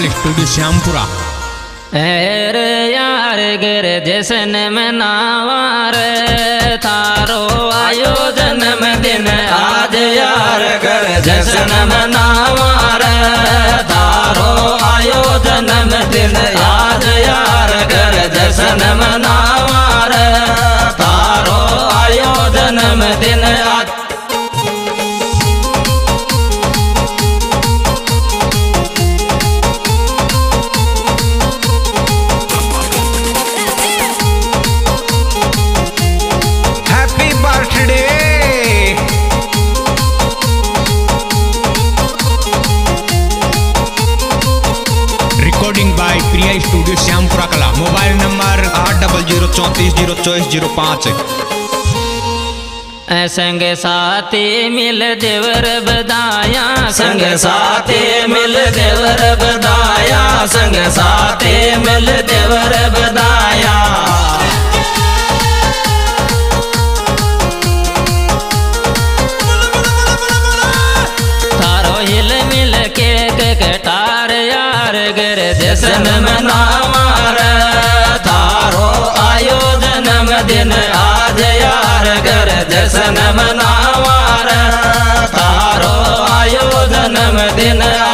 Nakwal Studio Shyampura रे यार गिर जैसन मनावार तारो आयो जन्म दिन आज यार कर जैसन मनावार चौंतीस ज़ीरो चौबीस ज़ीरो पाँच। संग साथी मिल देवर बदाया संग साथी मिल देवर बदाया संग साथी मिल देवर बदाया तारो हिल मिल के कटार यार गिर जसन आयो जन्म दिन आज यार कर जश्न मनावार। तारो आयो जन्म दिन आज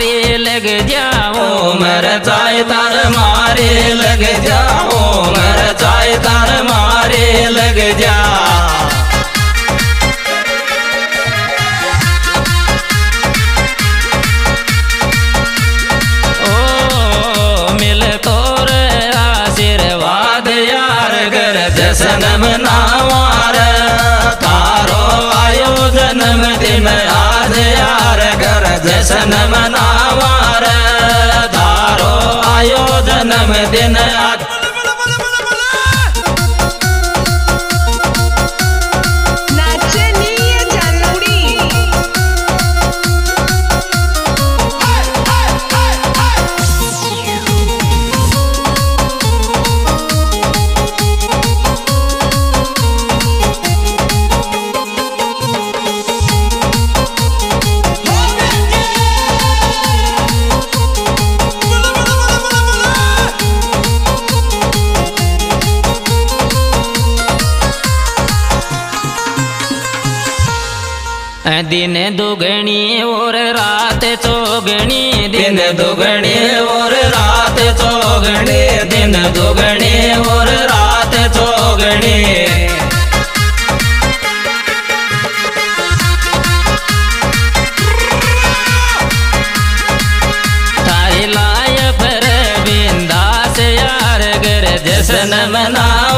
मारे लग जाओ उमर चाय थार मारे लग जाओ उमर चाय थार मारे लग जा। ओ, मिल तोर जसन मनावार धारो आयोजन दिन दिन दुगनी और रात चौगनी, दिन दुगनी और रात चौगनी, दिन दुगनी और रात चौगनी। तारी लाय पर बिंदास यार गर जसन मनावार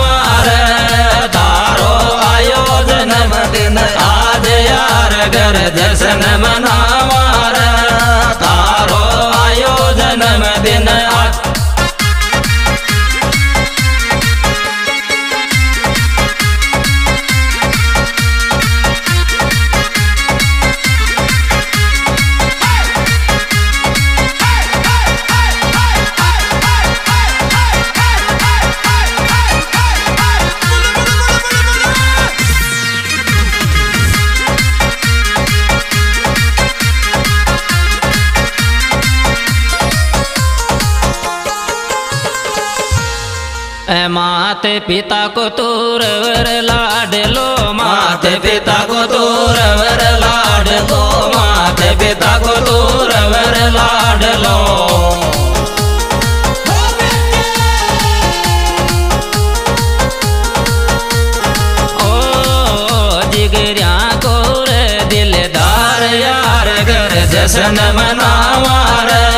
यार दर्शन जसन माते पिता को तोर वर लाड लो माते पिता को तोर वर लाड लो माते पिता को तोर वर लाड लो। ओ, जिगरिया कोर दिलदार यार घर जसन मनावार।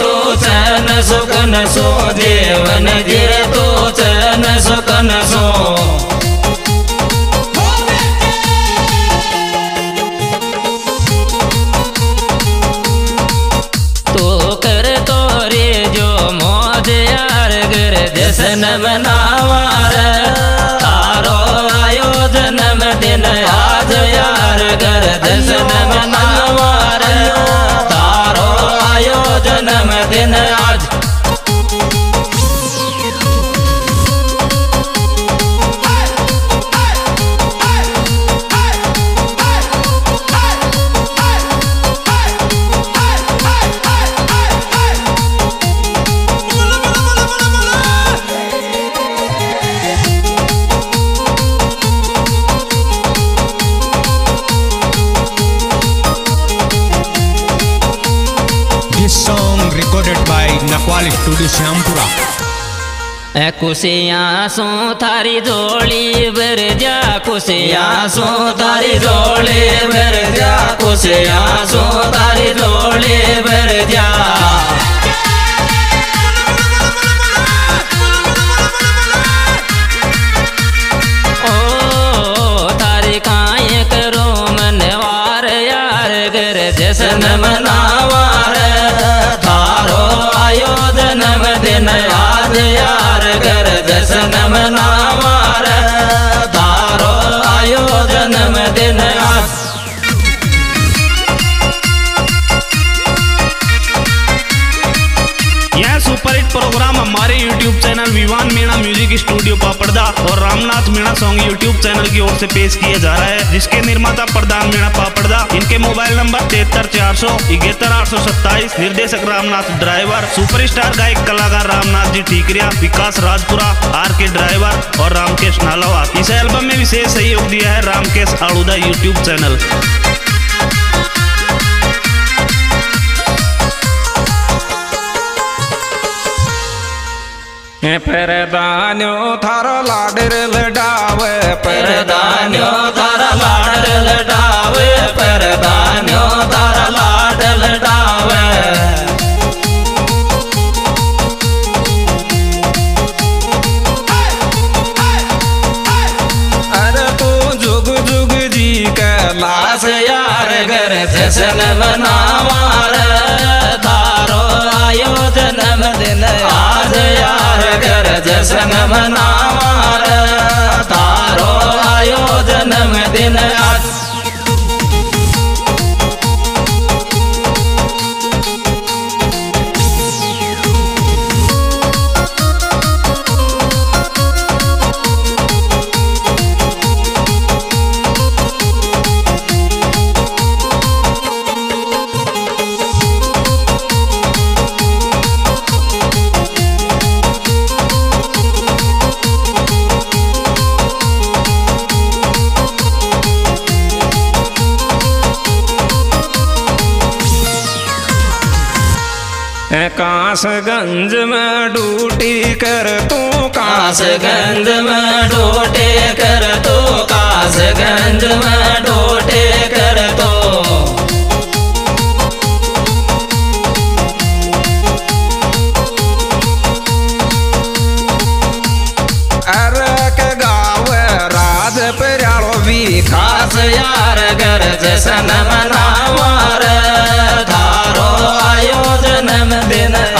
तो सन सुख न सो देवनगे by टूडी श्यामपुरा। कुशिया सो थारी जोड़ी बर जा कुशिया सो थारी जोड़ी बर जा कुशिया सो थारी जोड़ी बर जा। गर प्रोग्राम हमारे YouTube channel Vivaan Meena music studio Papadda और Ramnath Meena song YouTube channel की ओर से पेश किया जा रहा है, जिसके निर्माता प्रधान मीणा पापड़दा। इनके मोबाइल नंबर तिहत्तर चार सौ, इकहत्तर आठ सौ सत्ताईस, निर्देशक रामनाथ ड्राइवर सुपरस्टार गायक कलाकार Ramnath ji Thikariya, Vikas Rajpura R K driver और रामकेश नालावा। इस एल्बम में विशेष सहयोग दिया है रामकेश आड़ूदा यूट्यूब चैनल परदान्यो, थारो लाडर लडावे, परदान्यो तारा लाड लडावे, परदान्यो तारा लाड लडावे। अरे तू जुग जुग जी के लास यार घर जसन बनावार कांसगंज में ड्यूटी कर तू कांस कासगंज में डोटे कर तो कासगंज में डोटे कर तो राज पेरालो भी खास यार घर जसन मनावार धारो आयो